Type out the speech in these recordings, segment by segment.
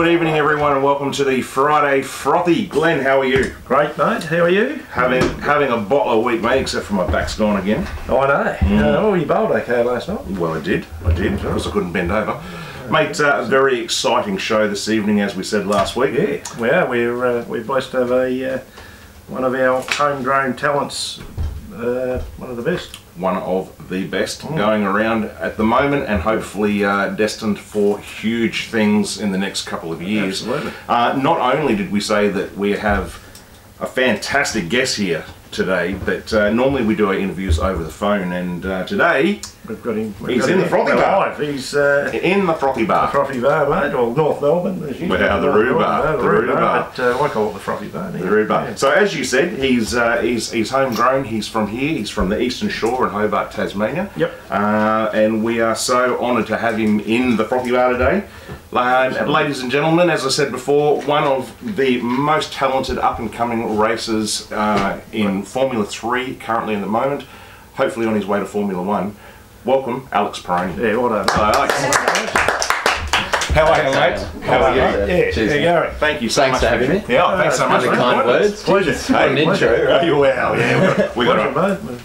good evening, everyone, and welcome to the Friday Frothy. Glenn, how are you? Great, mate. How are you? Having having a bottle a week, mate, except for my back's gone again. Oh, I know. Mm. Uh, oh, you bowled okay last night. Well, I did. I did, because I couldn't bend over. Mate, uh, a very exciting show this evening, as we said last week. Yeah, we are. We're, uh, we're blessed to have a, uh, one of our homegrown talents, uh, one of the best. One of the best going around at the moment, and hopefully uh, destined for huge things in the next couple of years. Absolutely. Uh, not only did we say that we have a fantastic guest here today, but uh, normally we do our interviews over the phone, and uh, today We've got him. we've He's got in him the frothy alive. bar. He's uh, in the frothy bar. The frothy bar, mate, or North Melbourne. As you know, the Roo Bar, uh, the Roo Roo Bar. But uh, I call it the frothy bar. The Rude Bar. Yeah. So as you said, he's uh, he's he's homegrown. He's from here. He's from the Eastern Shore in Hobart, Tasmania. Yep. Uh, and we are so honoured to have him in the Frothy Bar today. Uh, ladies and gentlemen, as I said before, one of the most talented up and coming racers uh, in Formula Three currently in the moment. Hopefully on his way to Formula One. Welcome, Alex Peroni. Yeah, well done. Hello, Alex. How are you, mate? How are you? Yeah, Cheers, there you go. Thank you so Thanks much for having me. Yeah, thanks so much. for the kind words. Pleasure. What an Pleasure. intro. Oh, you well, yeah. We got, Pleasure, got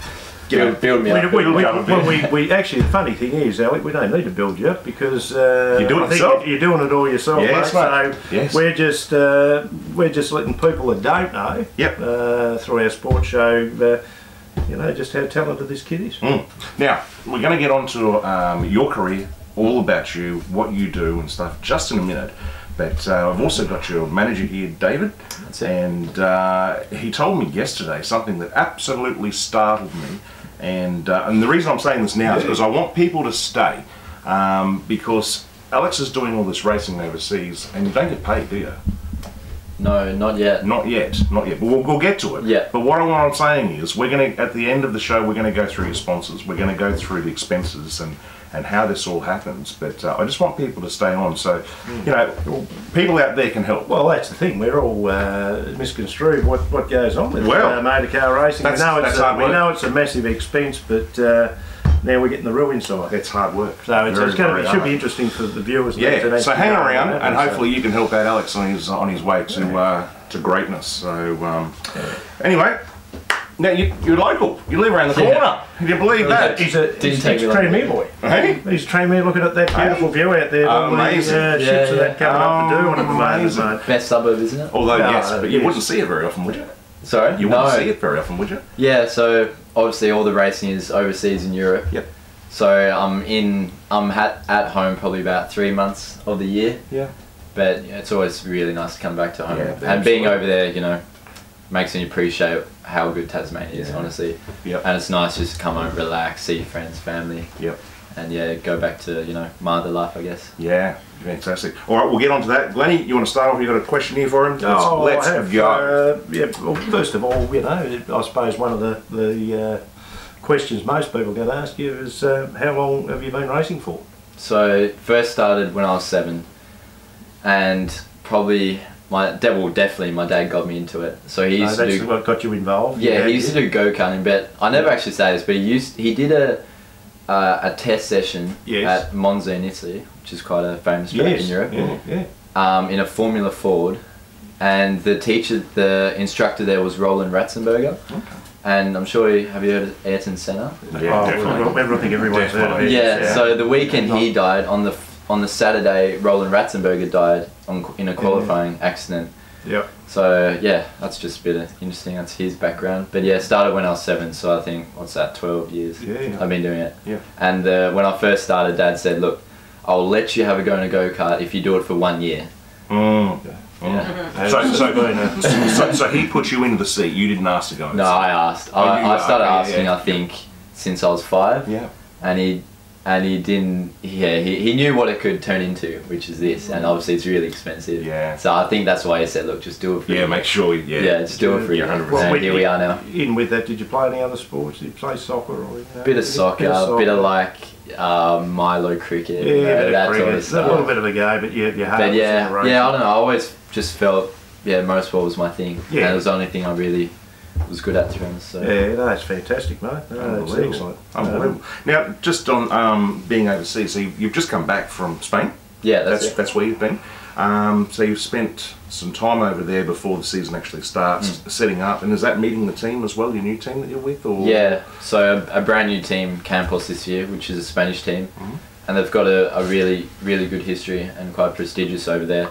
mate. Build, build me We, up. we, we, Come a bit. well, we, we actually the funny thing is, Alec, we don't need to build you up because uh, You do it I think yourself. You're doing it all yourself, Yes, mate. mate. So Yes. we're just uh, we're just letting people that don't know, Yep. uh, through our sports show, uh, you know, just how talented this kid is. Mm. Now, we're going to get on to um, your career, all about you, what you do and stuff, just in a minute. But uh, I've also got your manager here, David, That's it. and uh, he told me yesterday something that absolutely startled me. And, uh, and the reason I'm saying this now is because I want people to stay, um, because Alex is doing all this racing overseas, and you don't get paid, do you? No, not yet. Not yet, not yet, but we'll, we'll get to it. Yeah. But what, I, what I'm saying is, we're going to, at the end of the show, we're going to go through your sponsors, we're going to go through the expenses and, and how this all happens. But uh, I just want people to stay on so, you know, people out there can help. Well, that's the thing. We're all uh, misconstrued what, what goes on with Well, uh, motor car racing. We that's- know that's it's a, hard we know it's a massive expense, but uh, now we're getting the real inside. It's hard work. So it's, Very, it's going to be, should be interesting for the viewers. Yeah, so hang know around and happens. hopefully you can help out Alex on his on his way to uh, to greatness. So um, anyway, now you, you're local. You live around the Yeah. corner. Can you believe that? He's a Didn't he's, take he's me a long. Boy. Hey? He's a Tranmere looking at that beautiful view out there. all the, Amazing. Uh, ships Yeah, and that yeah. coming up to do on at the moment. Amazing. Best suburb, isn't it? Although Yeah, yes, but you yes. wouldn't see it very often, would you? Sorry? You no. wouldn't see it very often, would you? Yeah, so obviously all the racing is overseas in Europe. Yep. So I'm in, I'm at, at home probably about three months of the year. Yeah. But yeah, it's always really nice to come back to home. Yeah, and being over there, you know, makes me appreciate how good Tasmania is, Yeah. honestly. Yep. And it's nice just to come home, relax, see friends, family, Yep. and yeah, go back to, you know, mother life, I guess. Yeah, fantastic. All right, we'll get on to that. Glennie, you want to start off? You got a question here for him? Let's, Oh, let's I have, go. Uh, yeah, well, first of all, you know, I suppose one of the, the uh, questions most people get asked you is uh, how long have you been racing for? So first started when I was seven, and probably my dad, well, definitely my dad got me into it. So he used to that's do, what got you involved. yeah, he used to do go karting. But I never actually say this, but he used he did a uh, a test session Yes. at Monza in Italy, which is quite a famous track Yes, in Europe, yeah, yeah. um, in a Formula Ford, and the teacher, the instructor there was Roland Ratzenberger. And I'm sure you have you heard of Ayrton Senna? Yeah, oh, definitely. I think everyone's heard of it. Yeah, so the weekend he died on the on the Saturday, Roland Ratzenberger died on, in a qualifying accident. Yep. So yeah, that's just a bit of interesting. That's his background. But yeah, started when I was seven, so I think what's that, twelve years? Yeah. I've been doing it. Yeah. And uh, when I first started, Dad said, "Look, I'll let you have a go in a go kart if you do it for one year." Mm. Yeah. So, so, so, so he put you into the seat. You didn't ask to go. in the No, seat. I asked. Oh, I, you- I started okay, asking. yeah. I think since I was five. Yeah. and he and he didn't yeah he, he knew what it could turn into which is this and obviously it's really expensive Yeah. so i think that's why he said look just do it for Yeah, you. make sure. Yeah. yeah just do it for you 100%. Well, we- here we are now In with that, did you play any other sports? Did you play soccer or? You know, bit of soccer a bit of like uh, milo cricket Yeah, know, bit of sort cricket. of It's a little bit of a go, but you, you have. but yeah yeah i don't know i always just felt yeah motorsport was my thing Yeah. and it was the only thing i really was good at honest so Yeah, no, it's fantastic, mate. No, it's Unbelievable. excellent. Unbelievable. Now, just on um, being overseas, so you- you've just come back from Spain. yeah that's, That's it that's where you've been. Um, so you've spent some time over there before the season actually starts, setting up, and is that meeting the team as well, your new team that you're with, or Yeah, so a, a brand new team, Campos this year, which is a Spanish team, Mhm. and they've got a, a really really good history and quite prestigious over there.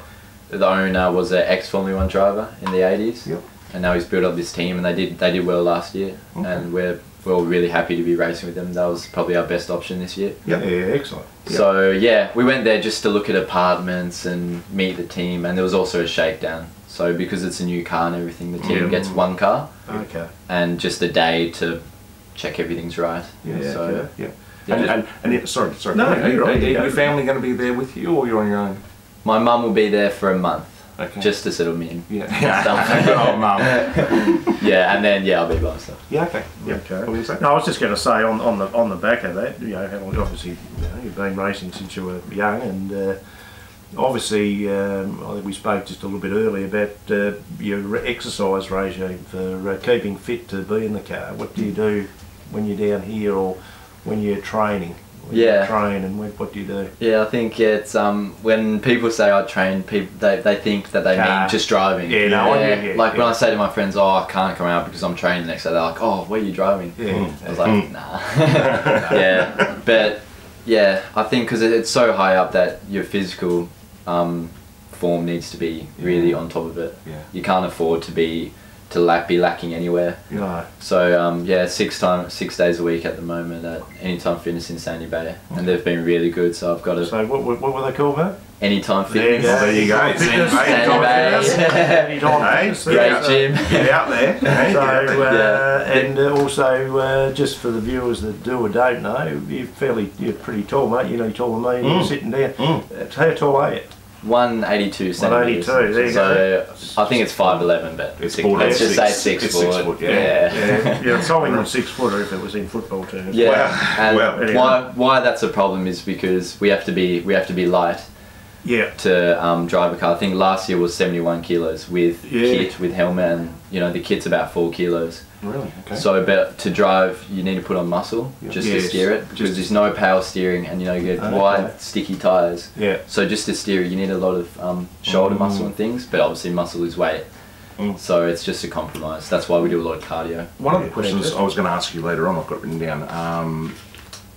The owner was an ex Formula One driver in the eighties, Yep. And now he's built up this team, and they did they did well last year, Okay. and we're we're all really happy to be racing with them. That was probably our best option this year. Yeah, yeah, excellent. Yeah. So yeah, we went there just to look at apartments and meet the team, and there was also a shakedown. So because it's a new car and everything, the team Yeah. gets one car Okay. and just a day to check everything's right. Yeah, so okay. yeah. Yeah, and, and, and it, sorry, sorry. No, are, you're right, are you go. your family going to be there with you, or you're on your own? my mum will be there for a month Okay. just to settle me in. yeah. Good old mum. Yeah, and then yeah, I'll be by myself. Yeah. Okay. Yeah. Okay. What were you saying? No, I was just going to say on, on the on the back of that, you know, obviously you know, you've been racing since you were young, and uh, obviously um, I think we spoke just a little bit earlier about uh, your exercise regime for uh, keeping fit to be in the car. What do you do when you're down here, or when you're training? When you Yeah. train, and what, what do you do? Yeah, I think it's um when people say I train, people they, they think that they Car. mean just driving. Yeah, no, I get you, Like when. I say to my friends, "Oh, I can't come out because I'm training the next day," they're like, "Oh, where are you driving?" Yeah. I was like, "Nah." yeah, but yeah, I think because it's so high up that your physical um, form needs to be really Yeah. on top of it. Yeah. You can't afford to be to lack be lacking anywhere. No. So um, yeah, six time six days a week at the moment at Anytime Fitness in Sandy Bay, and they've been really good. So I've got a So what, what, what were they called, mate? Anytime There you Fitness. go. There you go. Fitness. Sandy Bay. Bay. Anytime fitness, Great yeah. gym. Get out there. Hey, So, get out there. uh, and uh, also, uh, just for the viewers that do or don't know, you're fairly, you're pretty tall, mate. You know, you're taller than me. You're Mm. sitting down. Mm. How tall are you? 182 centimeters. 182, there you so I think it's 5'11, but It's six, let's just six. say six It's foot. six foot, yeah. yeah. Yeah, it's only a six footer if it was in football terms. Yeah, Well, and well, anyway. why why that's a problem is because we have to be we have to be light Yeah. to um, drive a car. I think last year was 71 kilos with Yeah. kit with helmet, and you know the kit's about four kilos. Really? Okay. So, but to drive, you need to put on muscle Yeah. just Yes. to steer it because Just- there's no power steering, and you know you get Okay. wide, sticky tires. Yeah. So just to steer, you need a lot of um, shoulder Mm. muscle and things, but obviously muscle is weight. Mm. So it's just a compromise. That's why we do a lot of cardio. One of the questions. I was going to ask you later on, I've got written down, um,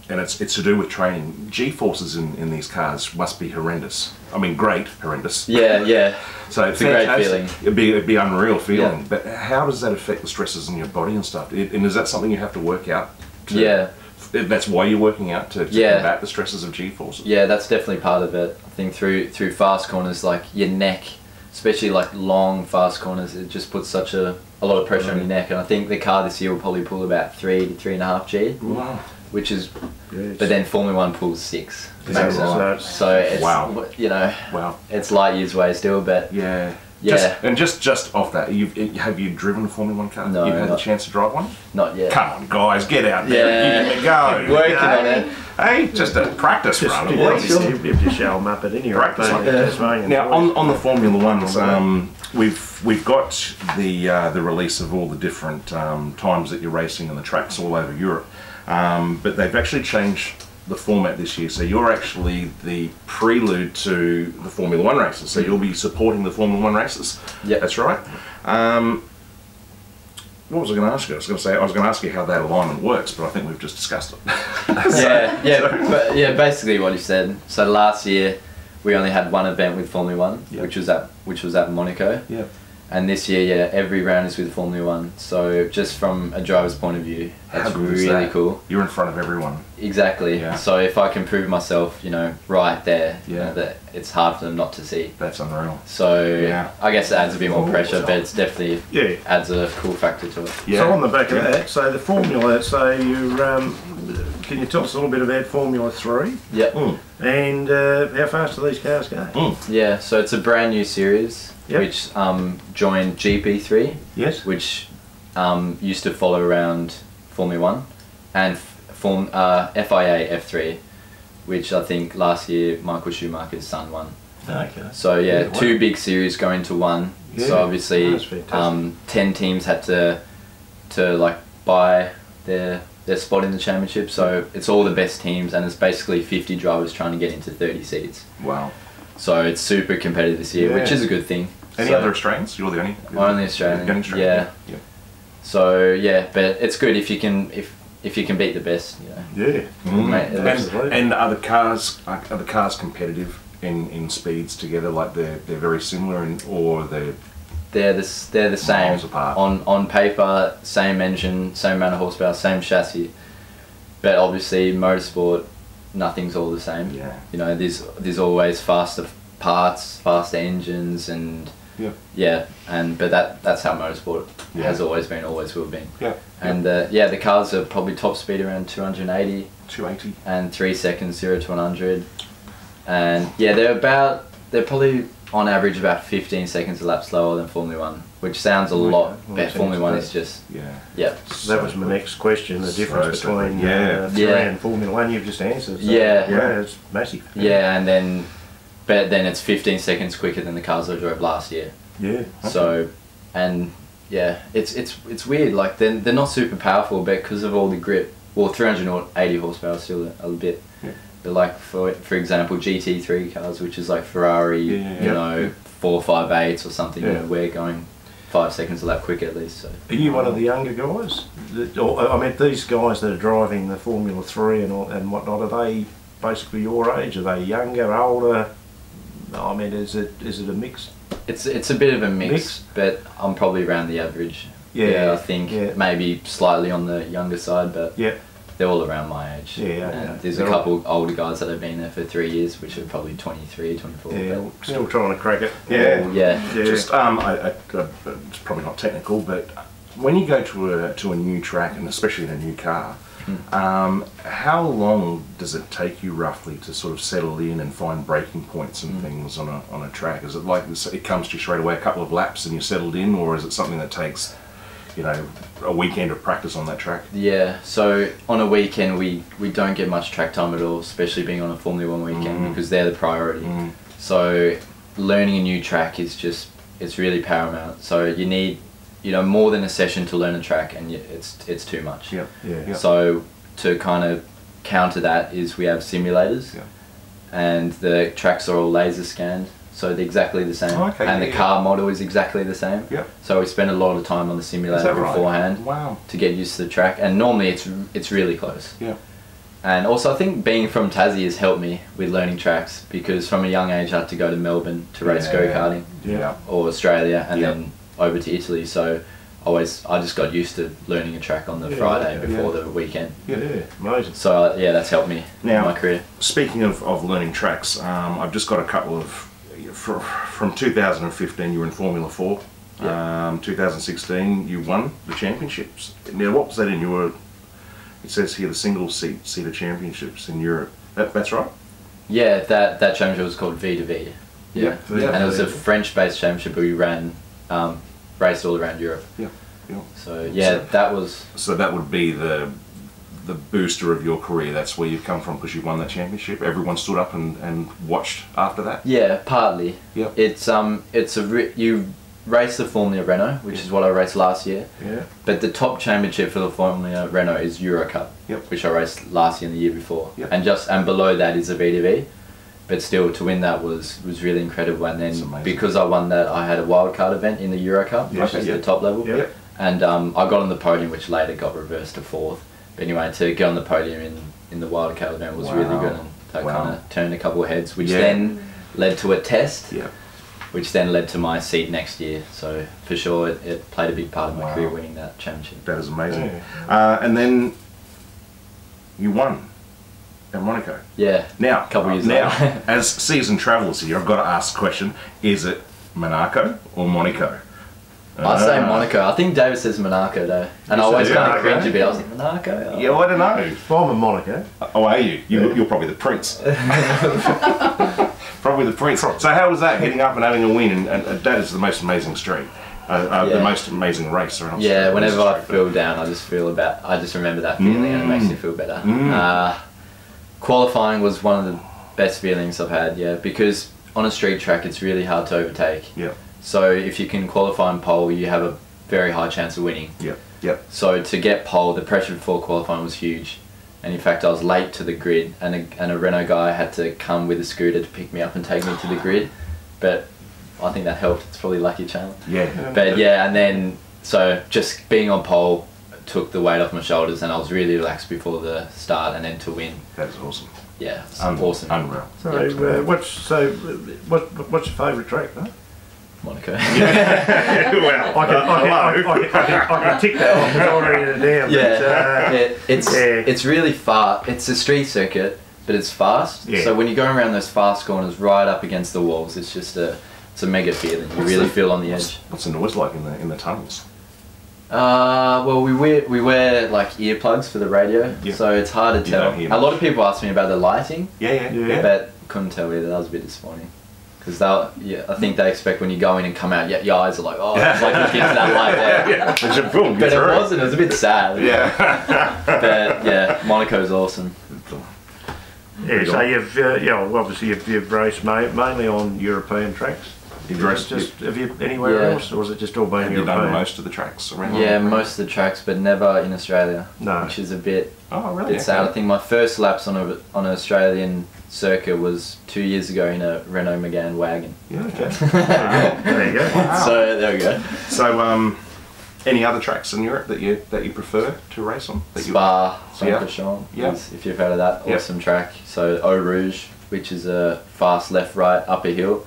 and it's it's to do with training. G forces in, in these cars must be horrendous. I mean, great, horrendous. Yeah, yeah. So It's a great feeling. It'd be it'd be unreal feeling. Yeah. But how does that affect the stresses in your body and stuff? It- and is that something you have to work out? To, Yeah. That's why you're working out to, to Yeah. combat the stresses of G forces. Yeah, that's definitely part of it. I think through through fast corners, like your neck, especially like long fast corners, it just puts such a, a lot of pressure on your neck. And I think the car this year will probably pull about three to three and a half G, Wow. Which is, Yes. but then Formula One pulls six. Is that maximum. right? So it's Wow. you know Wow. it's light years away still, but Yeah. Yeah. Just, and just just off that, you've, have you driven a Formula One car? No, You've had not- the chance to drive one? not yet. Come on, guys, get out there. Yeah. Give it a go. Working Hey, on it. Hey, just a practice Just, run. at yeah, least. you, you just show them up at any rate. Practice don't on you? it. Tasmanian Now, on, on the Formula Ones, um, we've we've got the uh, the release of all the different um, times that you're racing and the tracks all over Europe, um, but they've actually changed the format this year. So you're actually the prelude to the Formula One races. So you'll be supporting the Formula One races. Yeah, that's right. Um, what was I going to ask you? I was going to say I was going to ask you how that alignment works, but I think we've just discussed it. yeah, yeah, but yeah. Basically, what you said. So last year, we only had one event with Formula One, Yeah. which was at which was at Monaco, yeah. And this year, yeah, every round is with Formula One. So just from a driver's point of view, that's good really that? cool. You're in front of everyone. Exactly. Yeah. So if I can prove myself, you know, right there, you know, that it's hard for them not to see. That's unreal. So Yeah. I guess it adds a bit more pressure, but it's definitely Yeah. adds a cool factor to it. Yeah. So on the back of that, so the Formula, so you um, can you tell us a little bit about Formula Three Yep. Mm. and uh, how fast do these cars go? Mm. Yeah. So it's a brand new series Yep. which um, joined GP3. Yes. which um, used to follow around Formula One, and f- form uh, FIA F3, which I think last year Michael Schumacher's son won. Okay. So yeah, Yeah, two big series going to one. Yeah, So obviously, um, ten teams had to to like buy their their spot in the championship. So it's all the best teams, and it's basically fifty drivers trying to get into thirty seats. Wow. So it's super competitive this year, which is a good thing. Any So- other Australians? You're the only. Only Australian, the only yeah. yeah. So yeah, but it's good if you can if if you can beat the best. You know. Yeah. Mm. Mate, And, and are the cars are, are the cars competitive in, in speeds together? Like they're they're very similar, in, or they're They're the they're the same Miles apart. on on paper, same engine, same amount of horsepower, same chassis, but obviously motorsport, nothing's all the same. yeah You know, there's there's always faster parts, faster engines, and yeah yeah, and but that that's how motorsport Yeah. has always been, always will be. yeah And uh, yeah, the cars are probably top speed around 280 two eighty. and three seconds zero to 100, and yeah, they're about they're probably on average about 15 seconds a lap slower than Formula One, which sounds a Okay, lot, well, but Formula One bad. is just Yeah. yeah. That was my next question. The difference simple. between Yeah. uh, three Yeah. and Formula One. You've just answered. So, Yeah. yeah, it's massive. Yeah, and then, but then it's 15 seconds quicker than the cars I drove last year. Yeah. So, and yeah, it's it's it's weird. Like they're they're not super powerful, but because of all the grip, well, 380 horsepower is still a, a bit. Yeah. Like for for example, GT3 cars, which is like Ferrari, Yeah, yeah, you know, Yeah. four five eights or something. You know, we're going five seconds a lap quicker at least. So Are you one of the younger guys? Or, I mean, these guys that are driving the Formula Three and all, and whatnot, are they basically your age? Are they younger, older? I mean, is it is it a mix? it's it's a bit of a mix, Mix? but I'm probably around the average. Yeah, I think maybe slightly on the younger side, but Yeah. They're all around my age. Yeah, yeah, And yeah. there's They're a all- couple older guys that have been there for three years, which are probably 23, 24. Yeah, but- still trying to crack it. Yeah. yeah. Yeah. Just um, I, I, uh, it's probably not technical, but when you go to a to a new track and especially in a new car, um, how long does it take you roughly to sort of settle in and find braking points and things on a on a track? Is it like this- it comes to you straight away, a couple of laps and you're settled in, or is it something that takes, you know, a weekend of practice on that track? Yeah, so on a weekend we, we don't get much track time at all, especially being on a Formula One weekend Mm. because they're the priority. Mm. So learning a new track is just it's really paramount. So you need you know more than a session to learn a track, and it's it's too much. Yeah. Yeah. Yeah. So to kind of counter that is we have simulators, Yeah. and the tracks are all laser scanned, so they're exactly the same, Oh, okay, and yeah, the yeah. car model is exactly the same. Yeah. So we spend a lot of time on the simulator that right? beforehand Wow. to get used to the track, and normally it's it's really close. Yeah. And also, I think being from Tassie has helped me with learning tracks because from a young age I had to go to Melbourne to race Yeah. go karting Yeah. or Australia, and Yeah. then over to Italy. So always I just got used to learning a track on the Yeah, Friday before yeah. the weekend. Yeah. Amazing. So uh, yeah, that's helped me Now- in my career. Speaking of, of learning tracks, um, I've just got a couple of fr- from 2015. You were in Formula Four. Yeah. Um, 2016, you won the championships. Now, what was that in? You were. It says here the single seat seater championships in Europe. That, that's right. Yeah, that that championship was called V de V. Yeah, Yeah, yeah. and it was a French-based championship we ran, um, raced all around Europe. Yeah. Yeah. So yeah, So- that was So that would be the the booster of your career. That's where you've come from because you won that championship. Everyone stood up and, and watched after that. Yeah, partly. Yep. It's um, it's a re- you race the Formula Renault, which is what I raced last year. Yeah. But the top championship for the Formula Renault is Euro Cup, Yep. which I raced last year and the year before. Yep. And just and below that is a VDV. But still, to win that was was really incredible. And then because I won that, I had a wildcard event in the Euro Cup, Yeah, which is okay, the top level. Yeah. And um, I got on the podium, which later got reversed to fourth. But anyway, to get on the podium in, in the wildcard event was really Wow. good, and that Wow. kind of turned a couple of heads, which Yeah. then led to a test, Yeah. which then led to my seat next year. So for sure, it, it played a big part of my Wow. career winning that championship. That is amazing. Uh, and then you won at Monaco. Yeah. Now, a Couple uh, years now, later. as season travellers here, I've got to ask the question: Is it Monaco or Monaco? I say Ah. Monaco. I think David says Monaco though, and I You always kind of cringe a bit. I was like Monaco. Oh. Yeah, I don't know. Well, I'm in Monaco. Oh, are you? you Yeah. You're probably the prince. probably the prince. So how was that getting up and having a win? And, and, and that is the most amazing street. Uh, uh, The most amazing race. around. Yeah, street, whenever I street, feel down, I just feel about. I just remember that feeling, and it makes me feel better. Mm. Uh, qualifying was one of the best feelings I've had. Yeah, because on a street track, it's really hard to overtake. Yeah, So if you can qualify in pole, you have a very high chance of winning. yeah, yeah. So to get pole, the pressure before qualifying was huge, and in fact I was late to the grid, and a, and a Renault guy had to come with a scooter to pick me up and take me to the grid, but I think that helped. It's probably lucky channel. Yeah. But yeah, and then so just being on pole took the weight off my shoulders, and I was really relaxed before the start, and then to win, That's awesome. yeah, it's Un- awesome. Unreal. So, Yeah. uh, what's so? What, what's your favourite track? Huh? Monaco. well, I can, I, can, I, can, I, can, I, can, I can tick that off. 'cause I already written it down. yeah, But, uh, it, it's yeah. it's really fast. It's a street circuit, but it's fast. Yeah. So when you're going around those fast corners, right up against the walls, it's just a it's a mega feeling. You really feel on the edge. What's the noise like in the in the tunnels? Uh, well, we wear we wear like earplugs for the radio, Yeah. so it's hard to You tell. A lot of people ask me about the lighting, Yeah, yeah, Yeah. yeah. but couldn't tell either. That was a bit disappointing. Because they'll, yeah, I think they expect when you go in and come out, yeah, your eyes are like, oh, it's like looking into that light there. yeah. They should film But it through. wasn't. It was a bit sad. Yeah. But yeah, Monaco's awesome. yeah, so you've uh, yeah, well, obviously you've, you've raced mainly on European tracks. You've raced. Just have you anywhere Yeah. else, or is it just all been Have you European? done most of the tracks around? Yeah, most of the tracks, but never in Australia, No. which is a bit Oh, really? bit sad. I think my first laps on a on an Australian circuit was two years ago in a Renault Megane wagon. Yeah. Okay. Okay. there you go. Wow. So there we go. So, um, any other tracks in Europe that you that you prefer to race on? That you- Spa, Yeah. Francorchamps, Yeah. is- if you've heard of that, Yeah. awesome track. So Eau Rouge, which is a fast left right up a hill.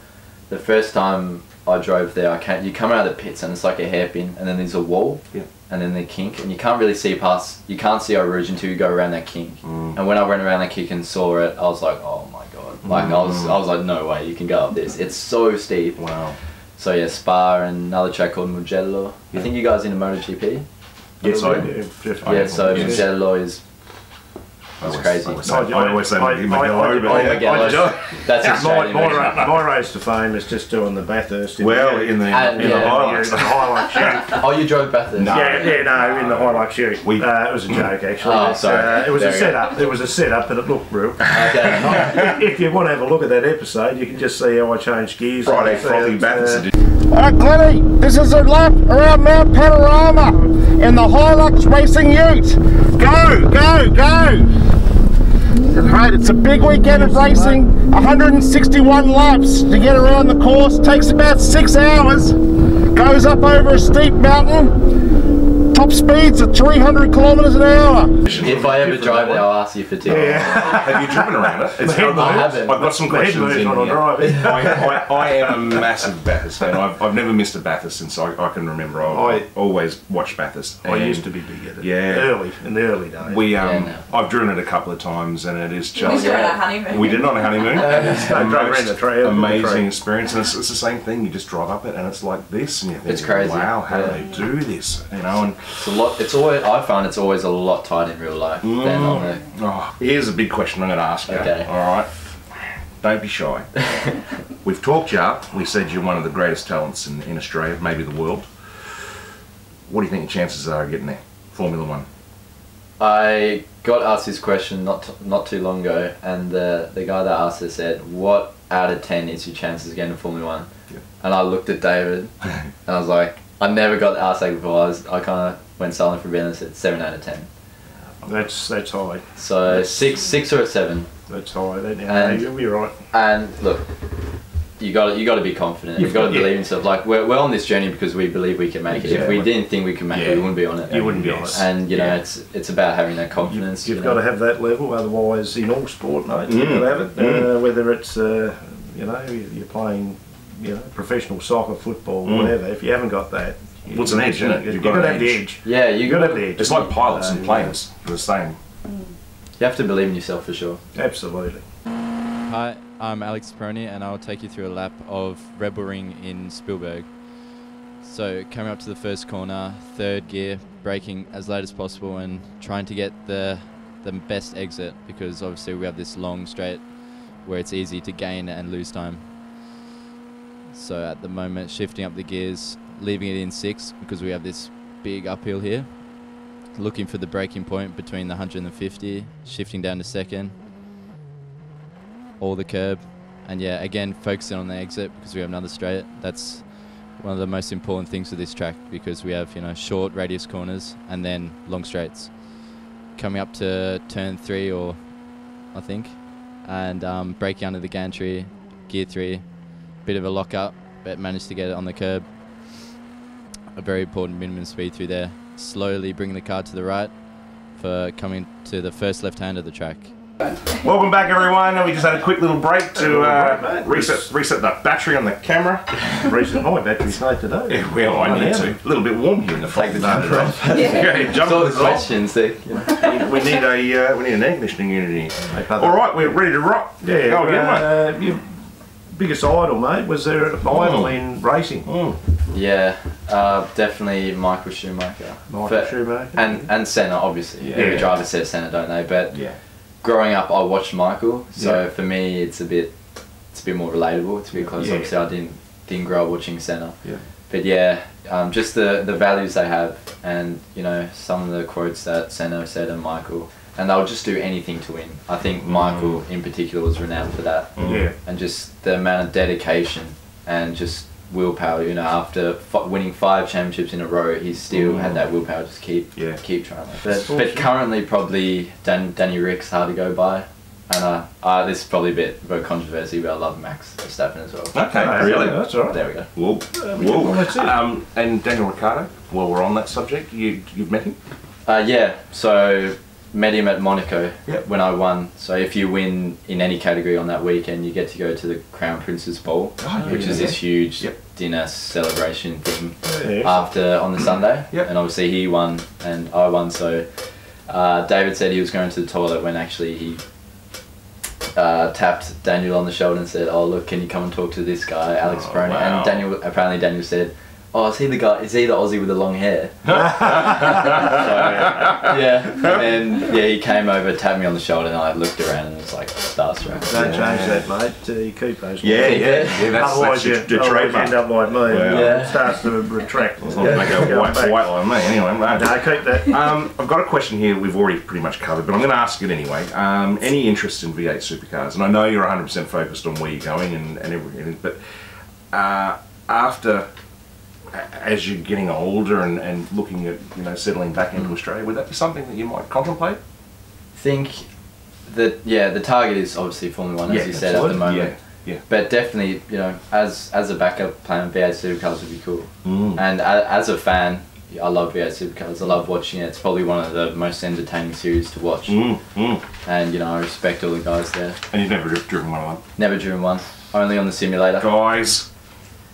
The first time I drove there, I can't. You come out of the pits and it's like a hairpin, and then there's a wall, Yeah. and then the kink, and you can't really see past. You can't see Eau Rouge until you go around that kink. Mm. And when I went around that kink and saw it, I was like, oh my god! Like I was, Mm. I was like, no way, you can go up this. It's so steep. Wow. So yeah, Spa and another track called Mugello. Yeah. I think you guys into MotoGP. Yes, I Yeah, am. just- I yeah, am. so yes. Mugello is I always- crazy. I always say, I always say I- I- Magello, but I- yeah. Mugello. just- That's My, Australian. my, version. my race to fame is just doing the Bathurst. In Well, the, in the And, in the yeah. highlights. the highlight shoot. Oh, you drove Bathurst? No. Yeah, yeah, no, in the highlight shoot. We- uh, it was a joke actually. Oh, sorry. Uh, it was There a we go. setup. It was a setup, but it looked real. Okay. if you want to have a look at that episode, you can just see how I changed gears. Friday and, uh, frothy uh, Bathurst edition. Alright, Clinty, this is a lap around Mount Panorama in the Hilux Racing Ute. Go, go, go! Alright, it's a big weekend of racing. 161 laps to get around the course. Takes about six hours. Goes up over a steep mountain. Top speeds at 300 kilometers an hour. If I ever drive there, I'll ask you for tickets. Yeah. Have you driven around it? It's head I haven't. I've got some My questions in I here. I, I, I am a massive Bathurst fan. I've, I've never missed a Bathurst since I, I can remember. I've, I- always watched Bathurst. I used to be big at it. Yeah. Early, in the early days. We um, Yeah, I've driven it a couple of times, and it is We just. were on a honeymoon. We did it on a honeymoon. It's I the drove around the trail, the amazing trail. experience, and it's, it's the same thing. You just drive up it, and it's like this, and you think, It's crazy. Wow, how Yeah. do they do this? You know, and It's a lot. It's always. I find it's always a lot tighter in real life than mm. on the. oh, here's a big question I'm going to ask you. Okay. All right. Don't be shy. We've talked you up. We said you're one of the greatest talents in, in Australia, maybe the world. What do you think your chances are of getting there? Formula One. I got asked this question not t- not too long ago, and the the guy that asked it said, "What out of ten is your chances of getting to Formula One?" Yeah. And I looked at David, and I was like, "I never got asked that before." I was, I kind of went silent for a bit and said seven out of ten. That's that's high. So six six or a seven. That's high. That, yeah, And- you'll be right. And look, you got you got to be confident. You've got to Yeah. believe in yourself. Like we're, we're on this journey because we believe we can make it. If we didn't think we could make it, we wouldn't be on it. You wouldn't be on it. And you know, Yeah. it's it's about having that confidence. You've you got know. to have that level, otherwise, in all sport, mate, you've Mm. got to have it. Mm. Uh, whether it's, uh, you know, you're playing, you know, professional soccer, football, Mm. whatever. If you haven't got that, you- Well, an edge, isn't it? You've, You've got, got to an have the edge. edge. Yeah, you You've got to have the edge. It's like pilots Uh, and planes. They're the same. You have to believe in yourself for sure. Absolutely. Hi, I'm Alex Peroni and I'll take you through a lap of Red Bull Ring in Spielberg. So, coming up to the first corner, third gear, braking as late as possible and trying to get the the best exit because obviously we have this long straight where it's easy to gain and lose time. So, at the moment, shifting up the gears, leaving it in six because we have this big uphill here. Looking for the braking point between the 150, shifting down to second, all the curb. And yeah again focusing on the exit because we have another straight. That's one of the most important things with this track because we have you know short radius corners and then long straights. Coming up to turn three or I think, and um, braking under the gantry, gear three, bit of a lock up, but managed to get it on the curb. A very important minimum speed through there. Slowly bringing the car to the right for coming to the first left hand of the track. Welcome back, everyone. We just had a quick little break to uh, reset reset the battery on the camera. Recent my battery's late today. Yeah, well, I need to. A little bit warm here in the Take front. the jumper off. Yeah, jump all the questions. They, you know. We need a uh, we need an air conditioning unit here. All right, we're ready to rock. Yeah, Go again, mate. uh, your biggest idol, mate, was there an idol in racing? Mm. Yeah, uh, definitely Michael Schumacher. Michael But- Schumacher. And and Senna, obviously. Yeah. Every driver says Senna, don't they? But Yeah. growing up, I watched Michael, so Yeah. for me, it's a bit, it's a bit more relatable. to be bit close. Yeah. Obviously, I didn't didn't grow up watching Senna. Yeah. But yeah, um, just the the values they have, and you know some of the quotes that Senna said and Michael, and they'll just do anything to win. I think Michael in particular was renowned for that, yeah. and just the amount of dedication and just willpower. You know, after f- winning five championships in a row, he still had that willpower. to Just keep Yeah. keep trying. But, Awesome. but currently, probably Dan, Danny Ric's hard to go by. And uh, uh, this is probably a bit of a controversy, but I love Max Verstappen as well. Okay, No, really? That's all right. There we go. Whoa, well, whoa. that's it. Um, and Daniel Ricciardo. While we're on that subject, you you've met him. Uh, yeah, so met him at Monaco Yep. when I won. So if you win in any category on that weekend, you get to go to the Crown Prince's Ball, Oh, yeah, which is yeah. this huge Yep. dinner celebration thing Yeah. after on the Sunday. Yep. And obviously he won and I won. So uh, David said he was going to the toilet when actually he uh, tapped Daniel on the shoulder and said, "Oh look, can you come and talk to this guy, Alex Oh, Peroni?" wow. And Daniel apparently Daniel said. Oh, is he the guy? Is he the Aussie with the long hair? So, yeah, and then yeah, he came over, tapped me on the shoulder, and I looked around and was like starstruck. Don't Yeah. change that, mate. Uh, you keep those. Yeah, ones. yeah, yeah. That's, Otherwise, that's you, your otherwise you trademark. end up like me. Yeah. Yeah. It starts to retract. As long as they go Go white, white line me, anyway. No. No, keep that. Um, I've got a question here we've already pretty much covered, but I'm going to ask it anyway. Um, any interest in V8 supercars? And I know you're 100% focused on where you're going and, and everything, but uh, after, a- as you're getting older and, and looking at, you know, settling back into Australia, would that be something that you might contemplate? think that yeah, the target is obviously Formula One, as you said at the moment. Yeah, yeah. But definitely, you know, as as a backup plan, V8 Supercars would be cool. Mm. And a, as a fan, I love V8 Supercars. I love watching it. It's probably one of the most entertaining series to watch. Mm, mm. And you know, I respect all the guys there. And you've never driven one of them? Never driven one, only on the simulator. Guys,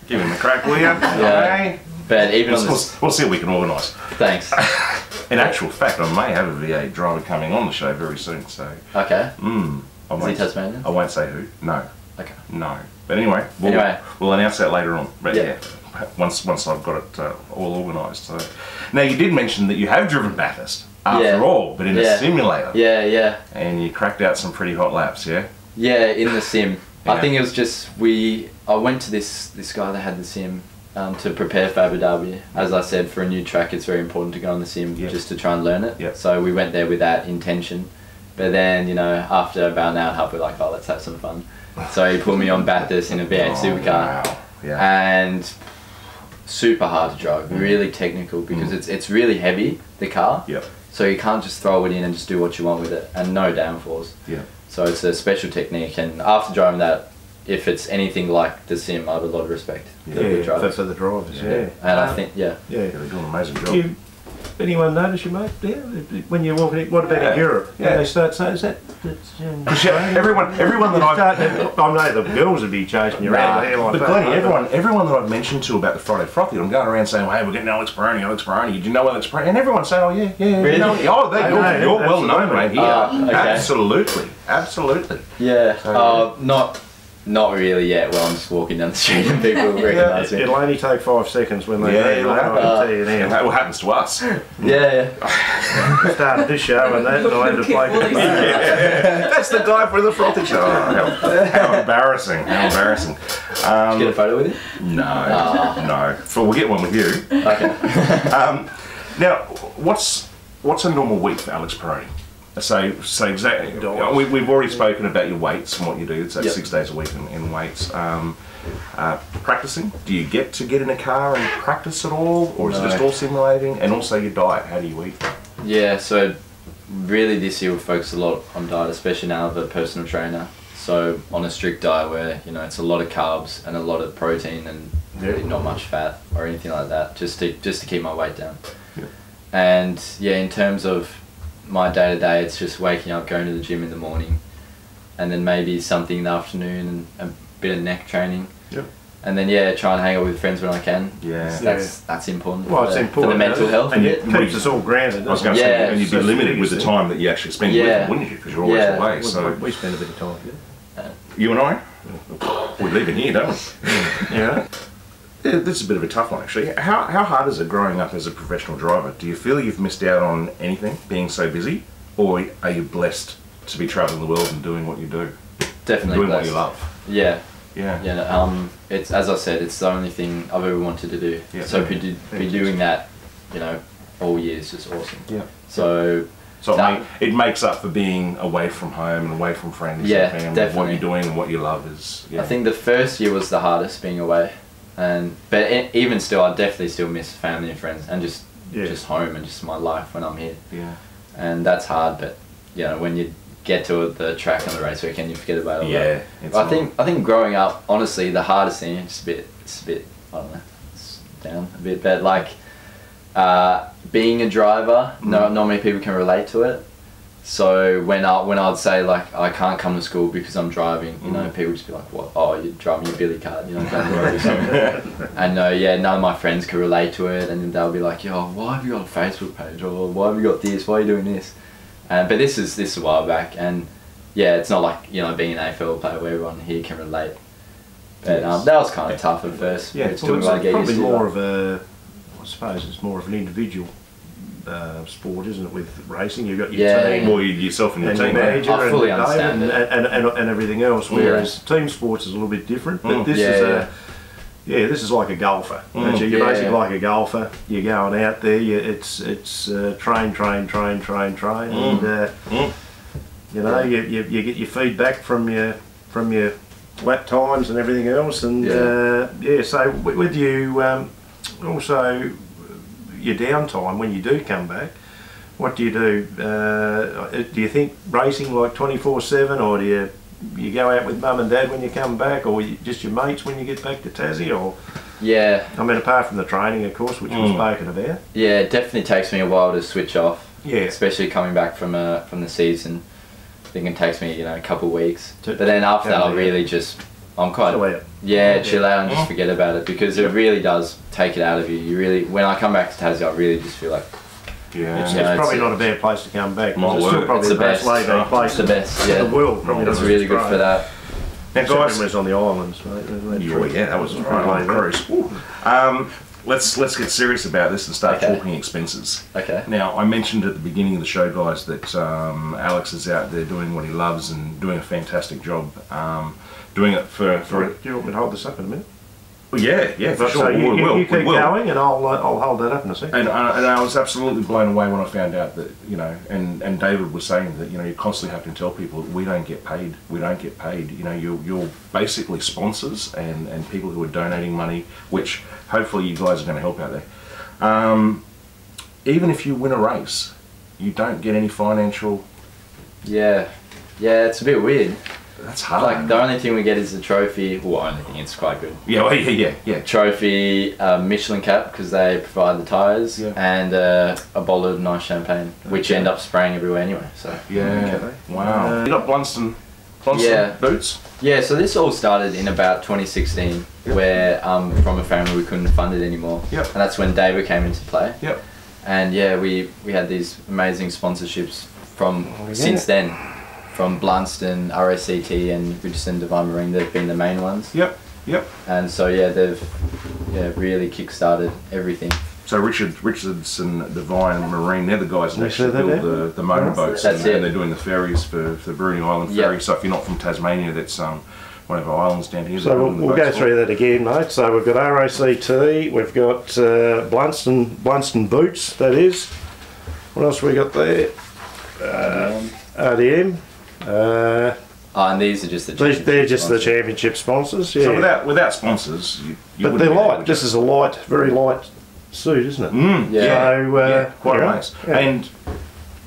give him a crack, will you? Yeah. Hey? But even We'll, on we'll, we'll see what we can organise. thanks. In actual fact, I may have a V8 driver coming on the show very soon, so. Okay. Mm, I Is he won't, Tasmanian? I won't say who. No, Okay. no. But anyway, we'll, Anyway. we'll announce that later on. But Yeah. yeah, once once I've got it uh, all organised. So now you did mention that you have driven Bathurst after Yeah. all, but in a simulator, Yeah, yeah. and you cracked out some pretty hot laps. Yeah. Yeah, in the sim. Yeah. I think it was just we. I went to this this guy that had the sim um, to prepare for Abu Dhabi. As I said, for a new track, it's very important to go on the sim Yeah. just to try and learn it. Yeah. So we went there with that intention. But then, you know, after about an hour and a half, we're like, oh, let's have some fun. So he put me on Bathurst in a V8 Oh, supercar. Wow. Yeah. And super hard to drive, really technical because it's it's really heavy, the car. Yep. So you can't just throw it in and just do what you want with it, and no downforce. Yeah. So it's a special technique, and after driving that, if it's anything like the sim, I have a lot of respect for the Yeah, for, drivers. for the drivers. Yeah. Yeah. And I Um, think, yeah, Yeah. they're doing an amazing job. You, anyone notice you, mate? Yeah, when you're walking. in- What about Yeah. in Europe? Yeah. When they start saying, "Is that?" that's, um, Yeah, everyone, everyone that I've start- I know the girls would be chasing you around Nah. the like But that. Glennie, mate. everyone, everyone that I've mentioned to about the Friday Frothy, I'm going around saying, "Hey, we're getting Alex Peroni, Alex Peroni. Do you know Alex Peroni?" And everyone saying, "Oh yeah, yeah, yeah." Really? You know, oh, they, I you're, know, you're well known, absolutely. mate. Here, Ah, okay. absolutely, absolutely. yeah. So- uh, not, not really yet. Well, I'm just walking down the street and people will recognise me. It'll only take five seconds when they Yeah, yeah, it'll yeah, happen. I you that what happens to us. Yeah, yeah. Started this show and that, and I had to play. That's the guy for the Frothy show. Oh, how, how embarrassing! How embarrassing. Um, Get a photo with you. no, no. So we'll get one with you. Okay. Um, now, what's what's a normal week for Alex Peroni? So, so exactly. We, we've already spoken about your weights and what you do. So Yep. six days a week in, in weights. Um, uh, practicing. Do you get to get in a car and practice at all, or is it just all simulating? And also your diet. How do you eat? Yeah, so really this year we focus a lot on diet, especially now with a personal trainer. So on a strict diet where you know it's a lot of carbs and a lot of protein and really not much fat or anything like that, just to just to keep my weight down. Yeah. And yeah, in terms of my day to day, it's just waking up, going to the gym in the morning, and then maybe something in the afternoon and a bit of neck training. Yep. And then yeah, try and hang out with friends when I can. Yeah. So that's that's important. Well, for it's the, important. for the mental health. And It you- keeps us all grounded. I was doesn't going to it? say, Yeah. and you'd be That's limited with the time that you actually spend with them, wouldn't you? Because you're always Yeah. away. thing. So We spend a bit of time together. you and I, we live in here, don't we? Yeah. This is a bit of a tough one, actually. How, how hard is it growing up as a professional driver? Do you feel you've missed out on anything being so busy? Or are you blessed to be travelling the world and doing what you do? Definitely doing what blessed. you love? Yeah, Yeah. yeah. Um, it's as I said, it's the only thing I've ever wanted to do. Yeah. So be, be doing that, you know, all year is just awesome. Yeah. So So it, That- it makes up for being away from home and away from friends Yeah, and family. What you're doing and what you love is. Yeah. I think the first year was the hardest being away, and but e- even still, I definitely still miss family and friends and just Yeah. just home and just my life when I'm here, Yeah. and that's hard. But you know, when you get to the track on the race weekend, you forget about all Yeah. that. it's I not- think I think growing up, honestly, the hardest thing it's a bit it's a bit I don't know, it's down a bit, but like uh, being a driver, no not many people can relate to it. So when I when I'd say like I can't come to school because I'm driving, you know, people just be like, "What? Oh, you're driving your billy cart, you know?" down the road or something. and uh, yeah, none of my friends could relate to it, and then they'll be like, "Yo, why have you got a Facebook page? Or why have you got this? Why are you doing this?" Uh, but this is this is a while back, and yeah, it's not like you know being an AFL player where everyone here can relate. But um, that was kind of tough at first. Yeah, It's well, it's me a while to get probably more of a, I suppose it's more of an individual uh, sport, isn't it? With racing, you've got your Yeah. team Well, you, yourself and your and team. manager I and, fully David understand and, it. and, and, and everything else. Yeah. Whereas team sports is a little bit different. But Mm. this Yeah, is yeah. a yeah, this is like a golfer. Mm. Actually, You're Yeah, basically yeah. like a golfer. You're going out there. You, it's it's uh, train, train, train, train, train, Mm. and uh, Mm. you know you, you, you get your feedback from your from your lap times and everything else. And Yeah. uh, yeah, so with, with you um, also your downtime when you do come back. What do you do? Uh, do you think racing like twenty four seven, or do you you go out with mum and dad when you come back, or you, just your mates when you get back to Tassie? Or yeah, I mean, apart from the training, of course, which we've Mm. spoken about. yeah, it definitely takes me a while to switch off. Yeah. especially coming back from uh, from the season. I think it takes me you know a couple of weeks, To- but then after that I Yeah. really just I'm quite Chill out. yeah chill out and just forget about it because it really does take it out of you. You really when I come back to Tassie I really just feel like Yeah. It's, Yeah, it's probably it's- not a bad place to come back. My It's still probably It's the, the best. laid back place it's the best. Yeah, the world. Probably it's not really good for that. Now, guys, was on the islands, mate. Yeah, yeah, that was It's right on cruise. Um, let's let's get serious about this and start Okay. talking expenses. Okay. Now, I mentioned at the beginning of the show, guys, that um, Alex is out there doing what he loves and doing a fantastic job. Um, doing it for for Do you want me to hold this up in a minute? well, yeah, yeah, for So sure. you, we you- will, you we keep will. going, and I'll uh, I'll hold that up in a second. And, uh, and I was absolutely blown away when I found out that, you know, and, and David was saying that, you know, you constantly have to tell people we don't get paid. We don't get paid. You know, you're, you're basically sponsors and, and people who are donating money, which hopefully you guys are going to help out there. Um, even if you win a race, you don't get any financial. Yeah, yeah, it's a bit weird. That's hard. Like the only thing we get is the trophy. Well, only thing it's quite good. yeah, well, yeah, yeah, yeah. Trophy, uh, Michelin cap because they provide the tires, Yeah. and uh, a bottle of nice champagne, which Okay. end up spraying everywhere anyway. So Yeah. Okay. Wow. Uh, you got Blundstone, Blundstone Yeah. boots? Yeah, so this all started in about 2016, Yep. where um, from a family we couldn't fund it anymore. Yep. And that's when David came into play. Yep. And yeah, we, we had these amazing sponsorships from yeah. since then, from Blundstone, RACT, and Richardson Devine Marine. They've been the main ones. Yep. Yep. And so yeah, they've yeah really kick-started everything. So Richard Richardson Devine Marine, they're the guys that You actually build there? the, the motorboats That's and, it. and they're doing the ferries for, for the Bruny Island Yep. ferry. So if you're not from Tasmania, that's um, one of our islands down here. So we'll, we'll go through that again, mate. So we've got RACT, we've got uh, Blundstone, Blundstone boots. That is. What else we got there? Um, RDM. Uh, oh, and these are just the. these, they're just the championship sponsors. Yeah. So without without sponsors, you, you but they're light. This is a light, very light suit, isn't it? Mm, Yeah. yeah, So, uh, yeah, quite yeah, nice. yeah. And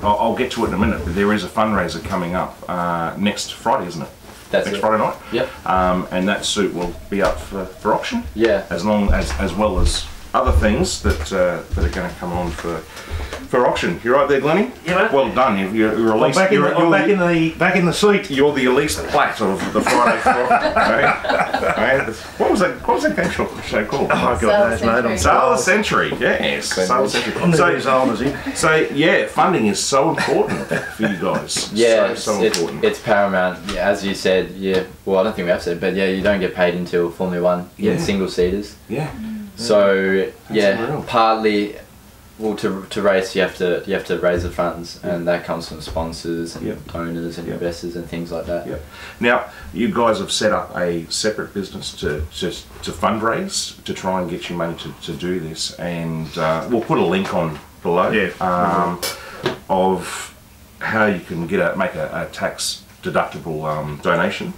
I'll, I'll get to it in a minute, but there is a fundraiser coming up uh, next Friday, isn't it? That's next it. Friday night. Yep. Um, and that suit will be up for, for auction. Yeah. As long as as well as other things that uh, that are going to come on for for auction. You're right there, Glennie? Yeah, mate. Well done. You're, you're, you're at least back in you're, the, I'm you're back in the back in the seat. you're the Elise Platt of the Friday Frog. right? Right? What was that? What was that game show, show called? Oh, God knows, mate. I'm Sale of the so Century, yes. Sale of the Century. I'm as So, old as him. so yeah, funding is so important for you guys. Yeah, so, so it's, important. it's paramount. Yeah, as you said, yeah. Well, I don't think we have said, but yeah, you don't get paid until Formula One Yeah. single seaters. yeah, So yeah, unreal. partly, well, to, to race you have to you have to raise the funds, and that comes from sponsors and Yep. donors and Yep. investors and things like that. yeah. Now, you guys have set up a separate business to to, to fundraise to try and get you money to, to do this, and uh, we'll put a link on below. Yeah. Um, of how you can get a make a, a tax deductible um, donation.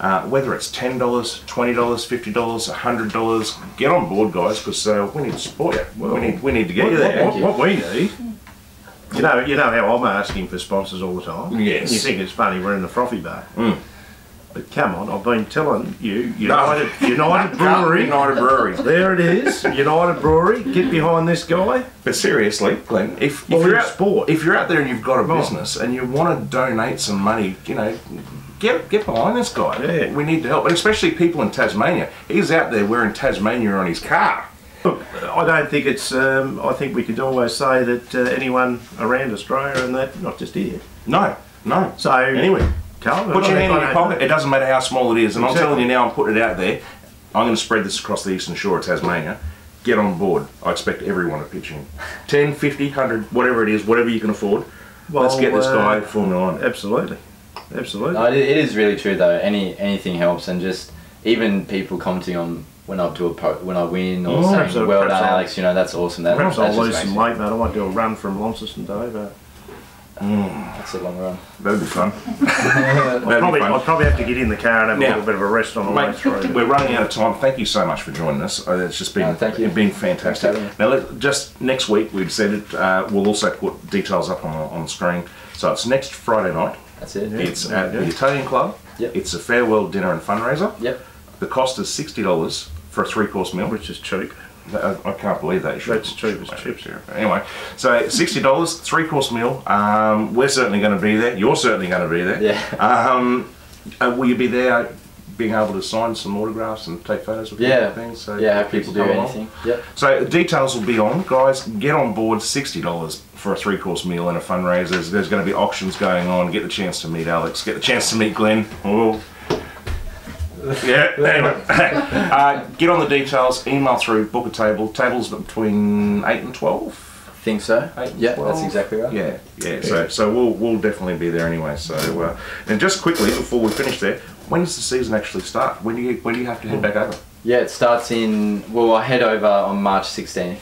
Uh, whether it's ten dollars, twenty dollars, fifty dollars, hundred dollars, get on board, guys, because uh, we need to support you. we need we need to get What, you there. what, what we need, you know, you know how I'm asking for sponsors all the time. Yes. You think it's funny we're in the frothy bar. Mm. But come on, I've been telling you, United, United Brewery. United Brewery. There it is, United Brewery. Get behind this guy. But seriously, Glenn, if, if Well, you're out, sport. if you're out there and you've got a business and you want to donate some money, you know, get get behind this guy. Yeah. We need to help, and especially people in Tasmania. He's out there wearing Tasmania on his car. Look, I don't think it's. Um, I think we could always say that uh, anyone around Australia and that, not just here. No, no. So Anyway, Carl, put your hand in your pocket. It doesn't matter how small it is, and I'm telling you now. I'm putting it out there. I'm going to spread this across the eastern shore of Tasmania. Get on board. I expect everyone to pitch in. 10, 50, 100, whatever it is, whatever you can afford. Let's get this uh, guy Formula One. Absolutely, absolutely. No, it, it is really true though. Any anything helps, and just even people commenting on when I do a po- when I win or Oh, saying perhaps well perhaps done, I'll- Alex. You know that's awesome. That, Perhaps that I'll lose some weight, mate. I might do a run from Launceston to Dover. That's a long run. That'd be fun. I'd That'd probably, fun. I'd probably have to get in the car and have a little bit of a rest on the way through. we're running out of time. Thank you so much for joining us. Uh, It's just been No, thank you. it's been fantastic. Thanks for. Now, let, just next week we've said it. Uh, we'll also put details up on on the screen. So it's next Friday night. That's it. It's at the Italian Club. Yep. It's a farewell dinner and fundraiser. Yep. The cost is sixty dollars for a three course meal. which is cheap. I, I can't believe that. You should- That's cheap as chips. Anyway, so sixty dollars, three course meal. Um, we're certainly going to be there. You're certainly going to be there. Yeah. Um, uh, will you be there, being able to sign some autographs and take photos with people Yeah. things? So Yeah, happy people do come along? anything. Yep. So the details will be on, guys. Get on board. Sixty dollars for a three course meal and a fundraiser. There's, there's going to be auctions going on. Get the chance to meet Alex. Get the chance to meet Glenn. Oh. Yeah. Anyway, uh, get on the details. Email through. Book a table. Tables between eight and twelve. Think so. Eight, Yeah, 12. that's exactly right. Yeah, yeah. So, so we'll we'll definitely be there anyway. So, uh, and just quickly before we finish there, when does the season actually start? When do you when do you have to head back over? Yeah, it starts in. Well, I head over on March 16th,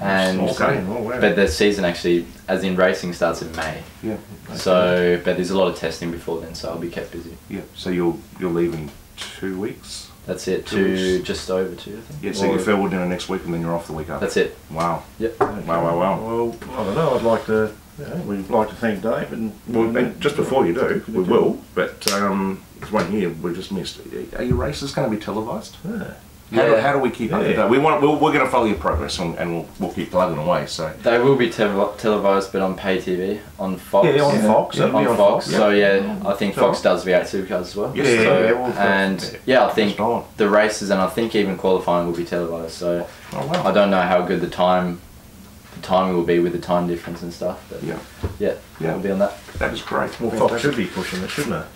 and Okay. Oh, wow. but the season actually, as in racing, starts in May. Yeah. So, but there's a lot of testing before then, so I'll be kept busy. Yeah. So you'll you'll leave in two weeks. That's it. Two To weeks. just over two, I think. Yeah. So Or- you farewell dinner next week, and then you're off the week after. That's it. Wow. Yep. Wow. Wow. Wow. Well, I don't know. I'd like to. You know, we'd like to thank Dave and. Well, and just before you do, we will. But um, there's one year we just missed. Are your races going to be televised? Yeah. How, do, Yeah. how do we keep up to Yeah. date? We want. We're, we're going to follow your progress, and, and we'll, we'll keep plugging away. So. They will be tele- televised, but on pay TV on Fox. Yeah, on Fox. That'll on be on Fox. Fox. So yeah, I think So- Fox does V8 supercars as well. Yeah, So- yeah, yeah, well, and yeah, I think the races and I think even qualifying will be televised. So Oh wow. I don't know how good the time, the timing will be with the time difference and stuff. But Yeah. yeah, Yeah. we'll be on that. That is great. Well, Fox should be pushing it, shouldn't it?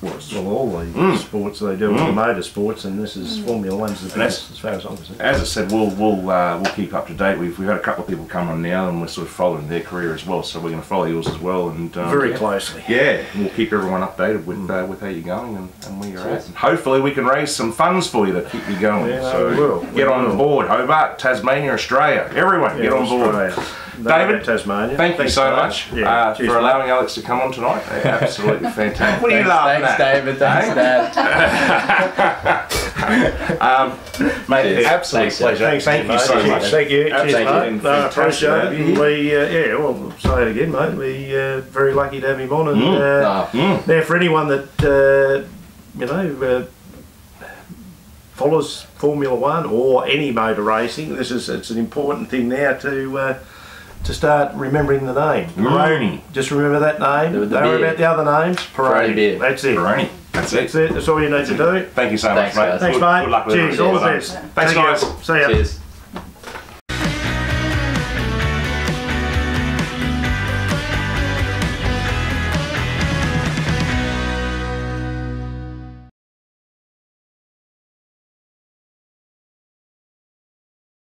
Fantastic. Well, all the Mm. sports they do, Mm. the motorsports, and this is Formula One's the best, as far as I'm concerned. As I said, we'll we'll uh, we'll keep up to date. We've we've had a couple of people come on now, and we're sort of following their career as well. So we're going to follow yours as well, and um, Very closely. Yeah, and we'll keep everyone updated with uh, with how you're going and, and where you're at. And hopefully, we can raise some funds for you to keep you going. Yeah, so we will. We get on will. board, Hobart, Tasmania, Australia, everyone, get Yeah, on board. Australia. David, Tasmania. Thank you so much Yeah, uh, cheers, for mate. allowing Alex to come on tonight. Absolutely fantastic. What are you Thanks, laughing thanks at? David. Thanks, Dad. Um, mate, Cheers. absolute Thanks, pleasure. Thanks, Thank you mate. so Cheers. much. Thank you. Cheers, Absolutely mate. No, I appreciate it. have you And here. we, uh, yeah, well, say it again, mate. We uh, very lucky to have him on. And Mm. uh, Ah, Mm. now, for anyone that uh, you know uh, follows Formula One or any motor racing, this is it's an important thing now to. To start remembering the name, mm. Peroni. Just remember that name. The- the Don't worry about the other names. Peroni beer. That's it. Peroni. That's That's it. it. That's all you need to do. Thank you so Thanks, much, mate. guys. Thanks, mate. Good luck with Cheers. All the Well best. Thanks, Take care. guys. See ya. Cheers.